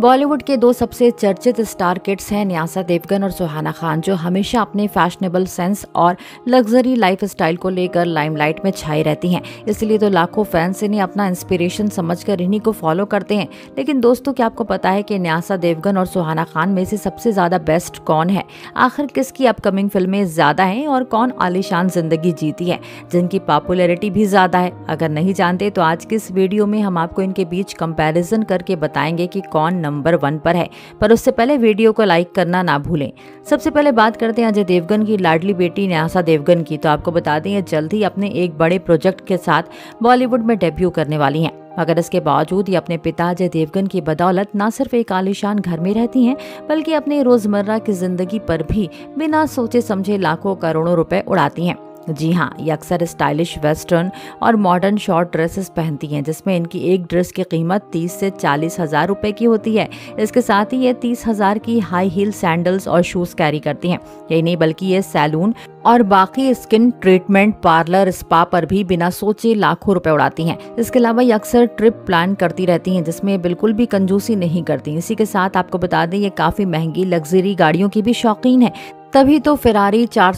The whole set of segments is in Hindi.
बॉलीवुड के दो सबसे चर्चित स्टार किड्स हैं, न्यासा देवगन और सुहाना खान, जो हमेशा अपने फैशनेबल सेंस और लग्जरी लाइफ स्टाइल को लेकर लाइमलाइट में छाई रहती हैं। इसलिए तो लाखों फैंस इन्हें अपना इंस्पिरेशन समझकर इन्हीं को फॉलो करते हैं। लेकिन दोस्तों, क्या आपको पता है कि न्यासा देवगन और सुहाना खान में से सबसे ज़्यादा बेस्ट कौन है? आखिर किसकी अपकमिंग फ़िल्में ज़्यादा हैं और कौन आलिशान ज़िंदगी जीती है? जिनकी पॉपुलैरिटी भी ज़्यादा है। अगर नहीं जानते तो आज की इस वीडियो में हम आपको इनके बीच कंपेरिजन करके बताएँगे कि कौन नंबर वन पर है। पर उससे पहले वीडियो को लाइक करना ना भूलें। सबसे पहले बात करते हैं अजय देवगन की, लाडली बेटी न्यासा देवगन की। तो आपको बता दें, ये जल्द ही अपने एक बड़े प्रोजेक्ट के साथ बॉलीवुड में डेब्यू करने वाली हैं। मगर इसके बावजूद ये अपने पिता अजय देवगन की बदौलत न सिर्फ़ एक आलिशान घर में रहती हैं, बल्कि अपने रोज़मर्रा की ज़िंदगी पर भी बिना सोचे समझे लाखों करोड़ों रुपए उड़ाती हैं। जी हाँ ये अक्सर स्टाइलिश वेस्टर्न और मॉडर्न शॉर्ट ड्रेसेस पहनती हैं, जिसमें इनकी एक ड्रेस की कीमत 30 से चालीस हज़ार रुपए की होती है। इसके साथ ही ये तीस हज़ार की हाई हील सैंडल्स और शूज़ कैरी करती हैं। यही नहीं, बल्कि ये सैलून और बाकी स्किन ट्रीटमेंट पार्लर स्पा पर भी बिना सोचे लाखों रुपए उड़ाती हैं। इसके अलावा ये अक्सर ट्रिप प्लान करती रहती हैं, जिसमें बिल्कुल भी कंजूसी नहीं करती। इसी के साथ आपको बता दें, ये काफ़ी महँगी लग्जरी गाड़ियों की भी शौकीन है। तभी तो फिरारी चार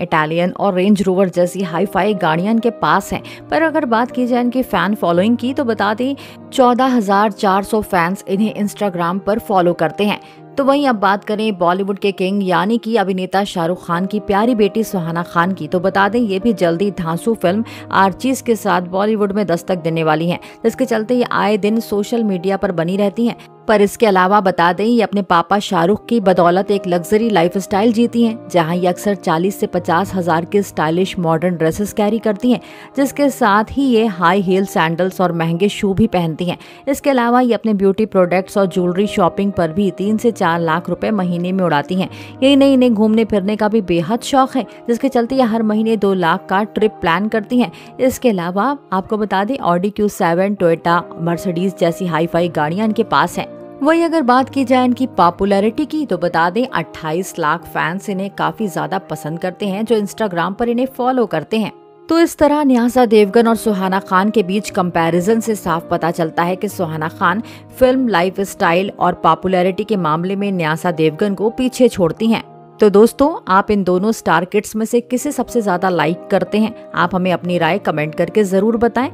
इटालियन और रेंज रोवर जैसी हाई फाई गाड़ियाँ इनके पास हैं। पर अगर बात की जाए इनकी फ़ैन फॉलोइंग की तो बता दें, चौदह हज़ार चार सौ फैंस इन्हें इंस्टाग्राम पर फॉलो करते हैं। तो वहीं अब बात करें बॉलीवुड के किंग, यानी कि अभिनेता शाहरुख खान की प्यारी बेटी सुहाना खान की। तो बता दें, ये भी जल्दी धांसू फ़िल्म आर्चीज के साथ बॉलीवुड में दस्तक देने वाली हैं, जिसके चलते ये आए दिन सोशल मीडिया पर बनी रहती हैं। पर इसके अलावा बता दें, ये अपने पापा शाहरुख की बदौलत एक लग्जरी लाइफ स्टाइल जीती हैं, जहाँ ये अक्सर 40 से पचास हज़ार के स्टाइलिश मॉडर्न ड्रेसेस कैरी करती हैं, जिसके साथ ही ये हाई हील सैंडल्स और महँगे शू भी पहनती हैं। इसके अलावा ये अपने ब्यूटी प्रोडक्ट्स और ज्वेलरी शॉपिंग पर भी तीन से चार लाख रुपए महीने में उड़ाती हैं। यही नहीं, इन्हें घूमने फिरने का भी बेहद शौक है, जिसके चलते ये हर महीने दो लाख का ट्रिप प्लान करती हैं। इसके अलावा आपको बता दें Audi Q seven Toyota Mercedes जैसी हाई फाई गाड़ियाँ इनके पास हैं। वही अगर बात की जाए इनकी पॉपुलैरिटी की तो बता दें 28 लाख फैंस इन्हें काफ़ी ज़्यादा पसंद करते हैं, जो इंस्टाग्राम पर इन्हें फॉलो करते हैं। तो इस तरह न्यासा देवगन और सुहाना खान के बीच कंपैरिजन से साफ़ पता चलता है कि Suhana Khan film life style और पॉपुलैरिटी के मामले में न्यासा देवगन को पीछे छोड़ती हैं। तो दोस्तों, आप इन दोनों स्टार किड्स में से किसे सबसे ज़्यादा लाइक करते हैं? आप हमें अपनी राय कमेंट करके ज़रूर बताएँ।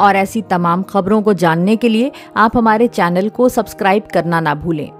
और ऐसी तमाम खबरों को जानने के लिए आप हमारे चैनल को सब्सक्राइब करना ना भूलें।